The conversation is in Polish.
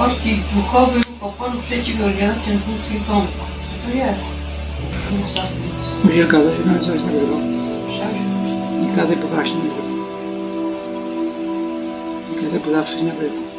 Polski Duchowy Ruch Oporu przeciw organizacjom tłuskiej kompa. Co to jest? Musa, Musisz gadać, no coś nagrywa. Nie gadaj, bo właśnie nagrywa. Nie gadaj, bo zawsze nagrywa.